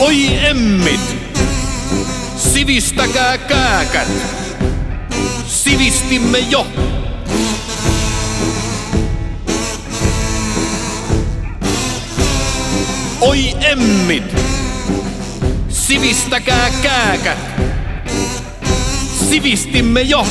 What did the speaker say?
Oi emmit! Sivistäkää kääkät! Sivistimme jo! Oi emmit! Sivistäkää kääkät! Sivistimme jo!